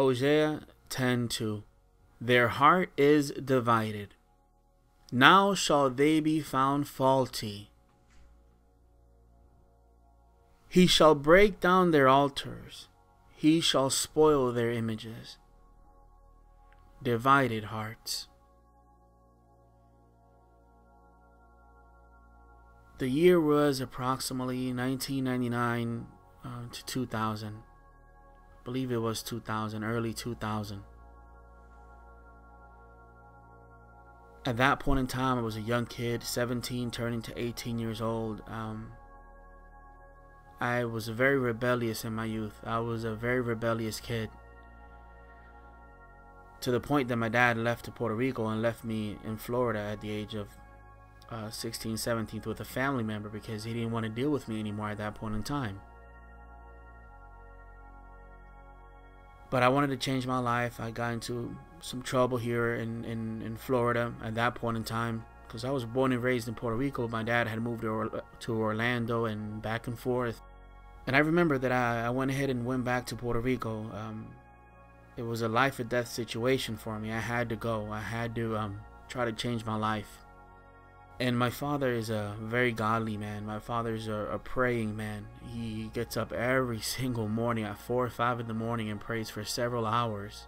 Hosea 10:2 Their heart is divided. Now shall they be found faulty. He shall break down their altars. He shall spoil their images. Divided hearts. The year was approximately 1999 uh, to 2000. Believe it was 2000, early 2000. At that point in time, I was a young kid, 17, turning to 18 years old. Um, I was very rebellious in my youth. I was a very rebellious kid. To the point that my dad left to Puerto Rico and left me in Florida at the age of uh, 16, 17 with a family member because he didn't want to deal with me anymore at that point in time. But I wanted to change my life. I got into some trouble here in, in, in Florida at that point in time because I was born and raised in Puerto Rico. My dad had moved to, to Orlando and back and forth. And I remember that I, I went ahead and went back to Puerto Rico. Um, it was a life or death situation for me. I had to go. I had to um, try to change my life and my father is a very godly man. My father is a, a, praying man. He gets up every single morning at 4 or 5 in the morning and prays for several hours.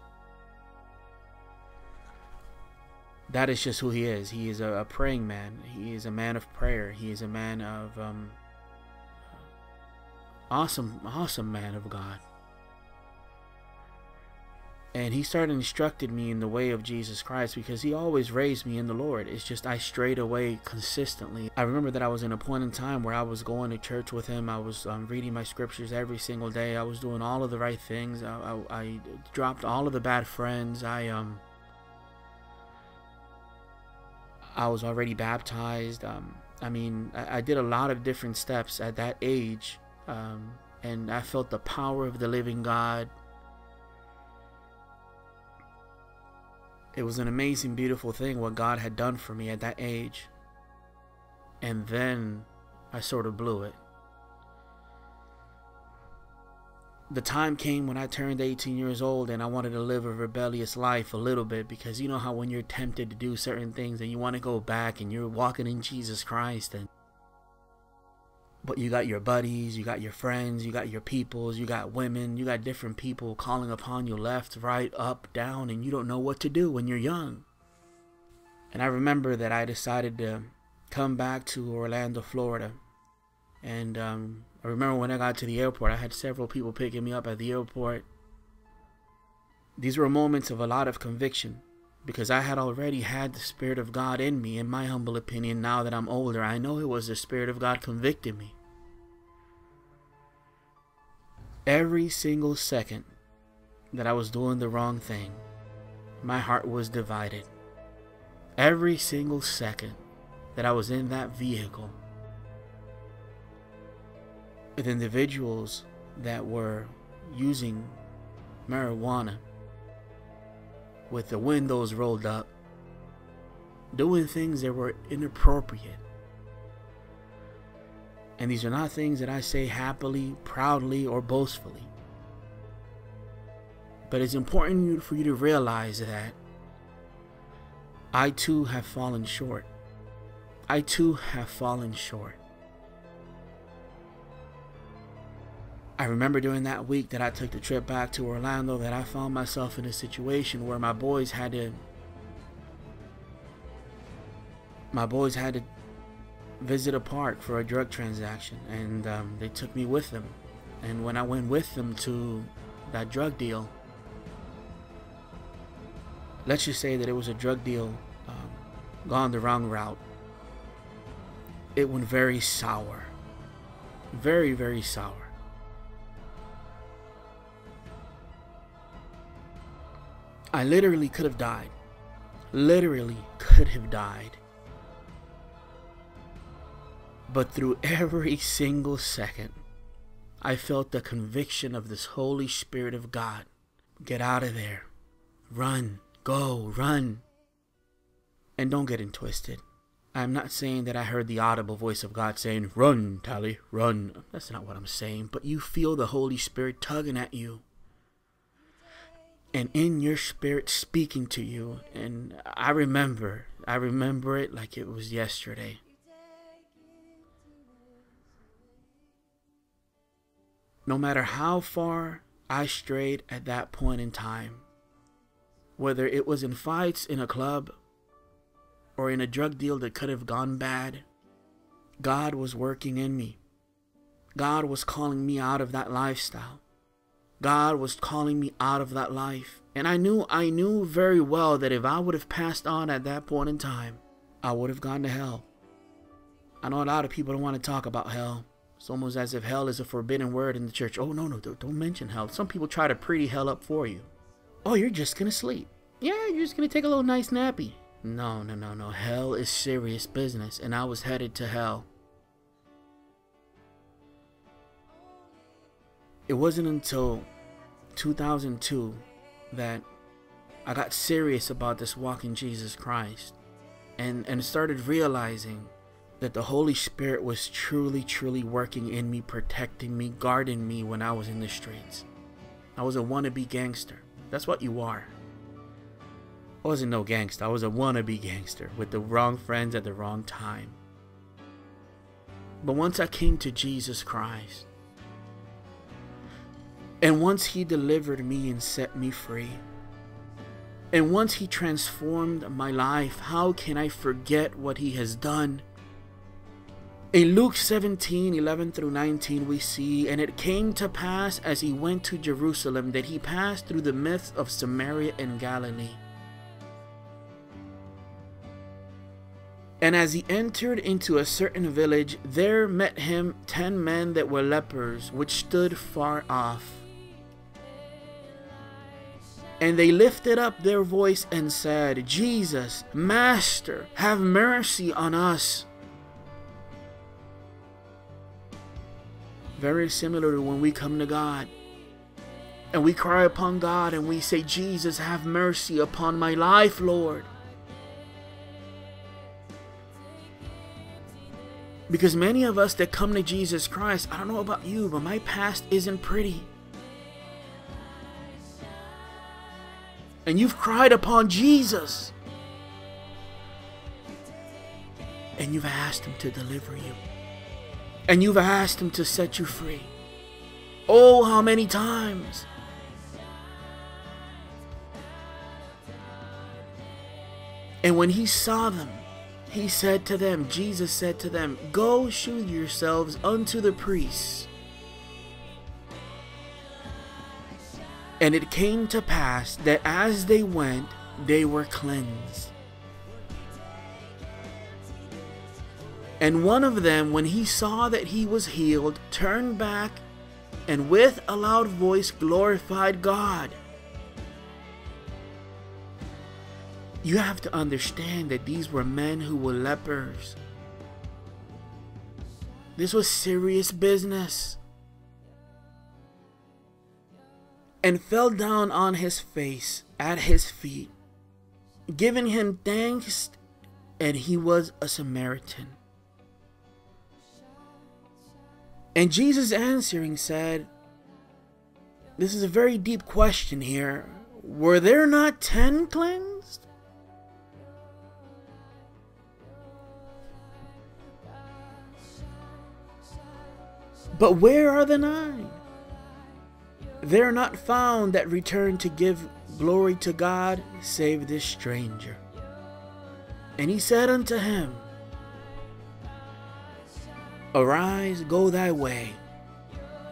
That is just who he is. He is a, a praying man. He is a man of prayer. He is a man of um, awesome, awesome man of God and he started instructed me in the way of Jesus Christ because he always raised me in the Lord. It's just I strayed away consistently. I remember that I was in a point in time where I was going to church with him. I was um, reading my scriptures every single day. I was doing all of the right things. I, I, I dropped all of the bad friends. I um I was already baptized. Um, I mean, I, I, did a lot of different steps at that age, um, and I felt the power of the living God It was an amazing, beautiful thing what God had done for me at that age. And then I sort of blew it. The time came when I turned 18 years old and I wanted to live a rebellious life a little bit because you know how when you're tempted to do certain things and you want to go back and you're walking in Jesus Christ and but you got your buddies, you got your friends, you got your peoples, you got women, you got different people calling upon you left, right, up, down, and you don't know what to do when you're young. And I remember that I decided to come back to Orlando, Florida. And um, I remember when I got to the airport, I had several people picking me up at the airport. These were moments of a lot of conviction because I had already had the Spirit of God in me. In my humble opinion, now that I'm older, I know it was the Spirit of God convicting me. Every single second that I was doing the wrong thing, my heart was divided. Every single second that I was in that vehicle with individuals that were using marijuana with the windows rolled up, doing things that were inappropriate. And these are not things that I say happily, proudly, or boastfully. But it's important for you to realize that I too have fallen short. I too have fallen short. I remember during that week that I took the trip back to Orlando that I found myself in a situation where my boys had to my boys had to visit a park for a drug transaction and um, they took me with them. And when I went with them to that drug deal let's just say that it was a drug deal um, gone the wrong route it went very sour. Very very sour I literally could have died. Literally could have died. But through every single second, I felt the conviction of this Holy Spirit of God. Get out of there. Run. Go. Run. And don't get it twisted. I'm not saying that I heard the audible voice of God saying, Run, Tali, run. That's not what I'm saying. But you feel the Holy Spirit tugging at you and in your spirit speaking to you. And I remember, I remember it like it was yesterday. No matter how far I strayed at that point in time, whether it was in fights in a club or in a drug deal that could have gone bad, God was working in me. God was calling me out of that lifestyle. God was calling me out of that life. And I knew, I knew very well that if I would have passed on at that point in time, I would have gone to hell. I know a lot of people don't want to talk about hell. It's almost as if hell is a forbidden word in the church. Oh, no, no, don't mention hell. Some people try to pretty hell up for you. Oh, you're just going to sleep. Yeah, you're just going to take a little nice nappy. No, no, no, no. Hell is serious business, and I was headed to hell. It wasn't until 2002 that I got serious about this walk in Jesus Christ and, and started realizing that the Holy Spirit was truly, truly working in me, protecting me, guarding me when I was in the streets. I was a wannabe gangster. That's what you are. I wasn't no gangster. I was a wannabe gangster with the wrong friends at the wrong time. But once I came to Jesus Christ, and once He delivered me and set me free, and once He transformed my life, how can I forget what He has done? In Luke 17 11 through 19, we see, And it came to pass as he went to Jerusalem that he passed through the midst of Samaria and Galilee. And as he entered into a certain village, there met him ten men that were lepers, which stood far off. And they lifted up their voice and said, Jesus, Master, have mercy on us. Very similar to when we come to God and we cry upon God and we say, Jesus, have mercy upon my life, Lord. Because many of us that come to Jesus Christ, I don't know about you, but my past isn't pretty. And you've cried upon Jesus. And you've asked Him to deliver you. And you've asked Him to set you free. Oh, how many times? And when He saw them, he said to them, Jesus said to them, Go shew yourselves unto the priests. And it came to pass that as they went, they were cleansed. And one of them, when he saw that he was healed, turned back and with a loud voice glorified God You have to understand that these were men who were lepers. This was serious business. And fell down on his face at his feet, giving him thanks, and he was a Samaritan. And Jesus answering said, This is a very deep question here. Were there not ten cleansed? But where are the nine? They are not found that return to give glory to God, save this stranger. And he said unto him, Arise, go thy way.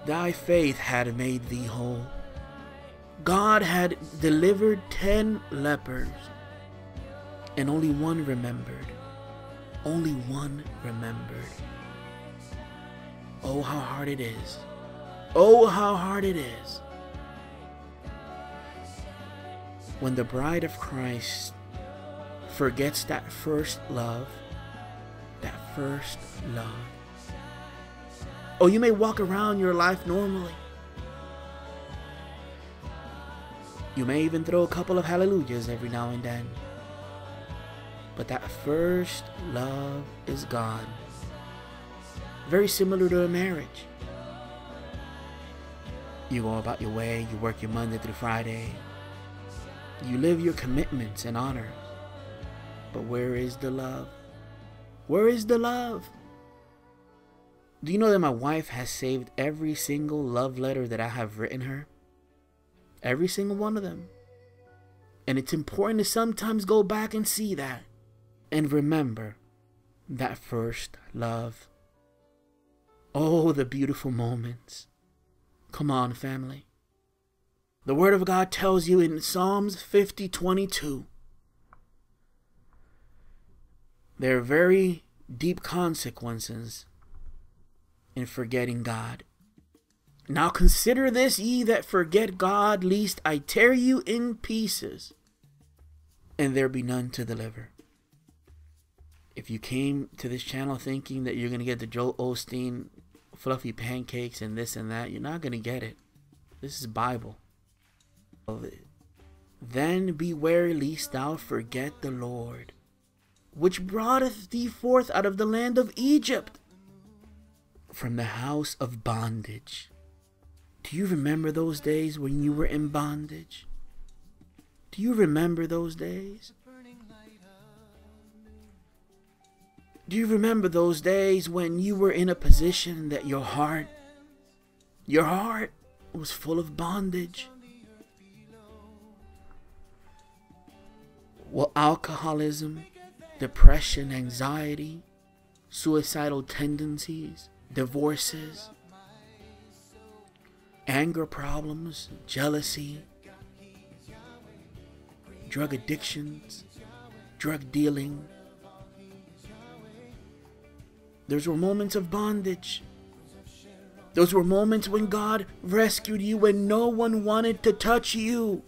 Thy faith had made thee whole. God had delivered ten lepers, and only one remembered. Only one remembered. Oh, how hard it is. Oh, how hard it is. When the bride of Christ forgets that first love, that first love. Oh, you may walk around your life normally. You may even throw a couple of hallelujahs every now and then. But that first love is gone. Very similar to a marriage. You go about your way, you work your Monday through Friday, You live your commitments and honor. But where is the love? Where is the love? Do you know that my wife has saved every single love letter that I have written her? Every single one of them. And it's important to sometimes go back and see that. And remember that first love. Oh, the beautiful moments. Come on, family. The Word of God tells you in Psalms 50 22 there are very deep consequences in forgetting God. Now consider this, ye that forget God, lest I tear you in pieces, and there be none to deliver. If you came to this channel thinking that you're going to get the Joel Osteen fluffy pancakes and this and that, you're not going to get it. This is Bible. Then beware lest thou forget the Lord, which broughteth thee forth out of the land of Egypt, from the house of bondage. Do you remember those days when you were in bondage? Do you remember those days? Do you remember those days when you were in a position that your heart, your heart was full of bondage? Well, alcoholism, depression, anxiety, suicidal tendencies, divorces, anger problems, jealousy, drug addictions, drug dealing. Those were moments of bondage. Those were moments when God rescued you when no one wanted to touch you.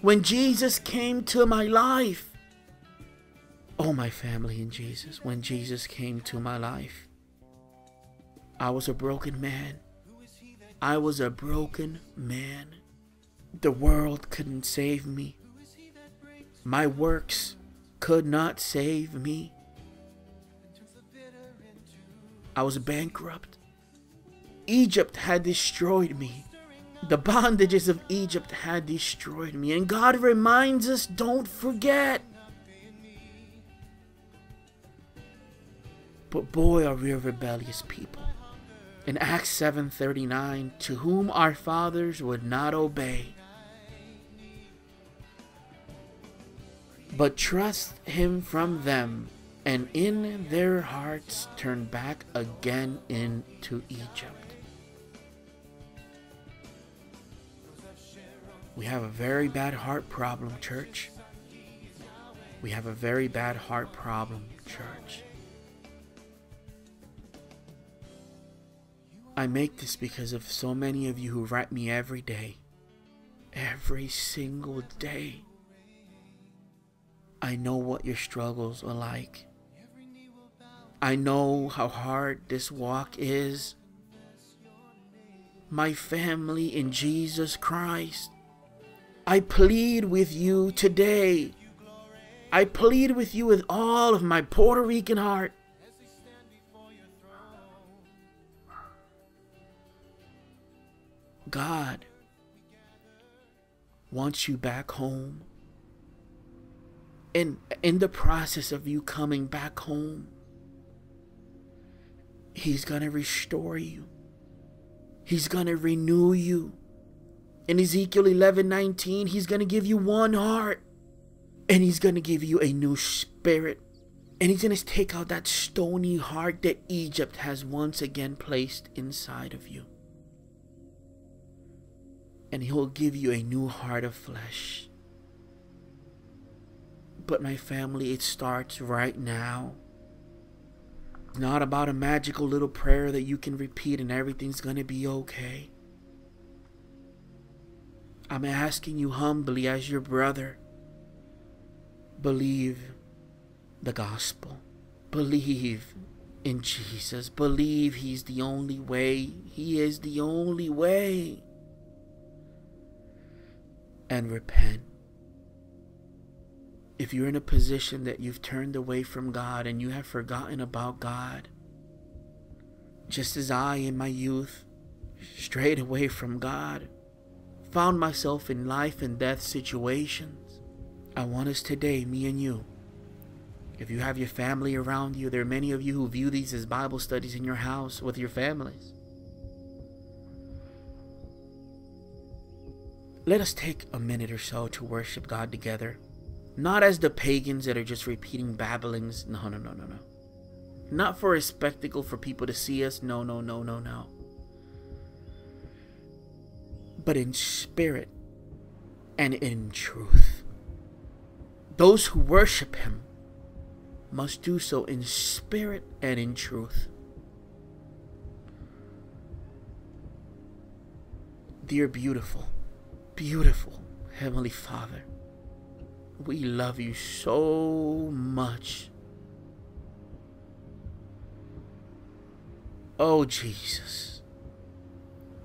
When Jesus came to my life. Oh, my family in Jesus, when Jesus came to my life, I was a broken man. I was a broken man. The world couldn't save me. My works could not save me. I was bankrupt. Egypt had destroyed me. The bondages of Egypt had destroyed me. And God reminds us don't forget. But boy, are we a rebellious people. In Acts 7:39, to whom our fathers would not obey, but trust him from them, and in their hearts turn back again into Egypt. We have a very bad heart problem, church. We have a very bad heart problem, church. I make this because of so many of you who write me every day. Every single day. I know what your struggles are like. I know how hard this walk is. My family in Jesus Christ. I plead with you today. I plead with you with all of my Puerto Rican heart. God wants you back home. And in the process of you coming back home, He's going to restore you. He's going to renew you. In Ezekiel 11 19, He's going to give you one heart. And He's going to give you a new spirit. And He's going to take out that stony heart that Egypt has once again placed inside of you and He'll give you a new heart of flesh. But my family, it starts right now. Not about a magical little prayer that you can repeat and everything's going to be okay. I'm asking you humbly as your brother. Believe the gospel. Believe in Jesus. Believe He's the only way. He is the only way and repent. If you're in a position that you've turned away from God and you have forgotten about God, just as I in my youth strayed away from God, found myself in life and death situations. I want us today, me and you, if you have your family around you, there are many of you who view these as Bible studies in your house with your families. Let us take a minute or so to worship God together. Not as the pagans that are just repeating babblings. No, no, no, no, no. Not for a spectacle for people to see us. No, no, no, no, no. But in spirit and in truth. Those who worship Him must do so in spirit and in truth. Dear beautiful, beautiful Heavenly Father, we love you so much. Oh, Jesus.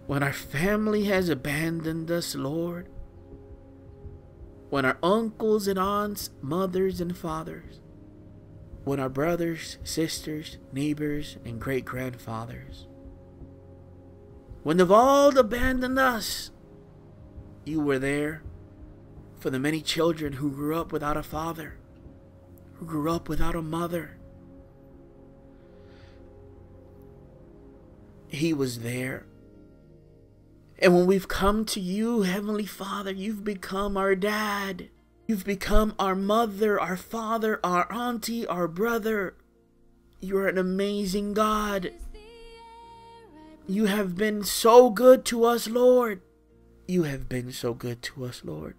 When our family has abandoned us, Lord, when our uncles and aunts, mothers and fathers, when our brothers, sisters, neighbors, and great grandfathers, when they've all abandoned us, you were there for the many children who grew up without a father, who grew up without a mother. He was there. And when we've come to you, Heavenly Father, you've become our dad. You've become our mother, our father, our auntie, our brother. You're an amazing God. You have been so good to us, Lord. You have been so good to us, Lord.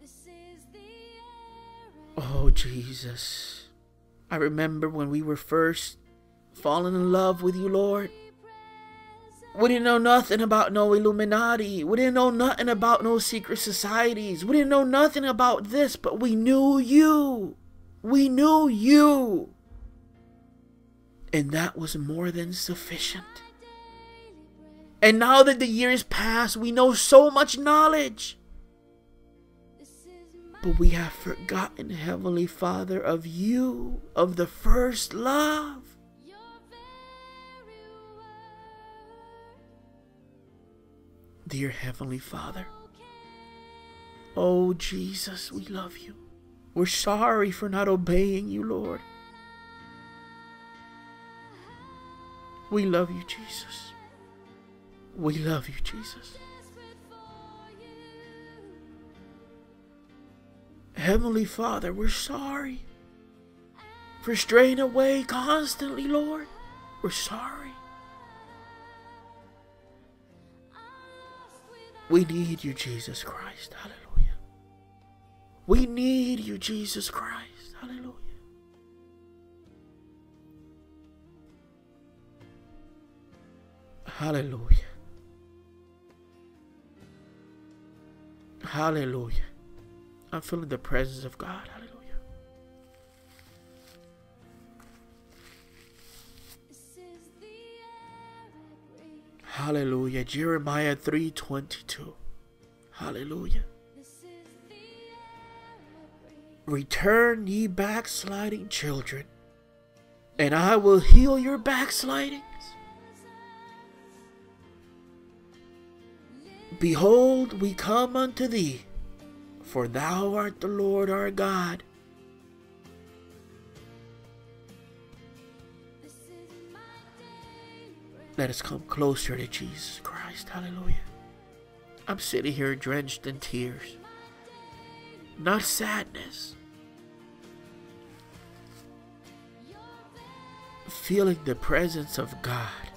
Oh, Jesus. I remember when we were first falling in love with you, Lord. We didn't know nothing about no Illuminati. We didn't know nothing about no secret societies. We didn't know nothing about this, but we knew you. We knew you. And that was more than sufficient. And now that the years pass, we know so much knowledge. But we have forgotten, Heavenly Father, of you, of the first love. Dear Heavenly Father, oh Jesus, we love you. We're sorry for not obeying you, Lord. We love you, Jesus. We love you, Jesus. Heavenly Father, we're sorry for straying away constantly, Lord. We're sorry. We need you, Jesus Christ. Hallelujah. We need you, Jesus Christ. Hallelujah. Hallelujah. Hallelujah. I'm feeling the presence of God. Hallelujah. Hallelujah. Jeremiah 3:22. Hallelujah. Return ye backsliding children, and I will heal your backslidings. Behold, we come unto thee, for thou art the Lord our God. Let us come closer to Jesus Christ. Hallelujah. I'm sitting here drenched in tears, not sadness. Feeling the presence of God.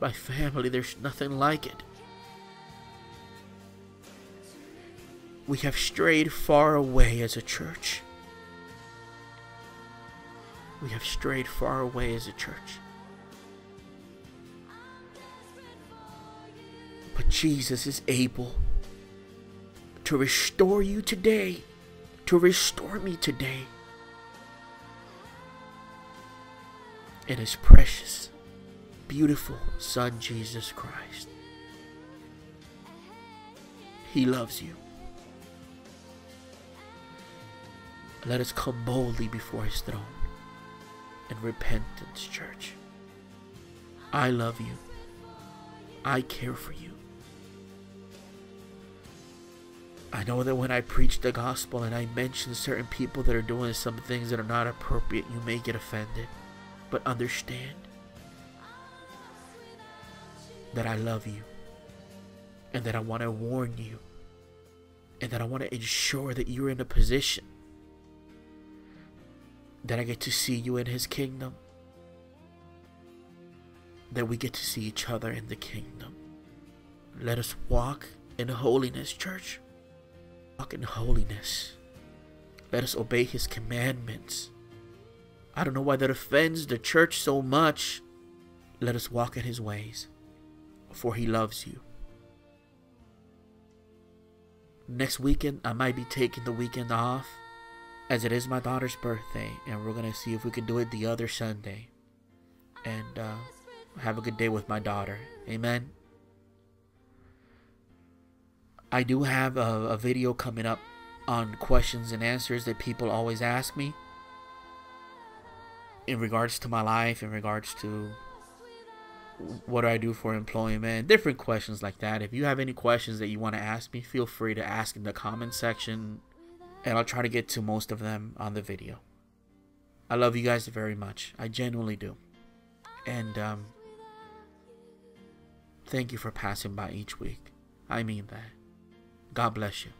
My family, there's nothing like it. We have strayed far away as a church. We have strayed far away as a church. But Jesus is able to restore you today, to restore me today. In his precious, beautiful Son, Jesus Christ. He loves you. Let us come boldly before his throne in repentance, church. I love you. I care for you. I know that when I preach the gospel and I mention certain people that are doing some things that are not appropriate, you may get offended. But understand that I love you and that I want to warn you and that I want to ensure that you're in a position that I get to see you in His kingdom, that we get to see each other in the kingdom. Let us walk in holiness, church walk in holiness. Let us obey his commandments. I don't know why that offends the church so much. Let us walk in his ways, for he loves you. Next weekend, I might be taking the weekend off, as it is my daughter's birthday, and we're to see if we can do it the other Sunday. And uh, have a good day with my daughter. Amen. I do have a, a video coming up on questions and answers that people always ask me in regards to my life, in regards to what do I do for employment, different questions like that. If you have any questions that you want to ask me, feel free to ask in the comment section, and I'll try to get to most of them on the video. I love you guys very much. I genuinely do. And um, thank you for passing by each week. I mean that. God bless you.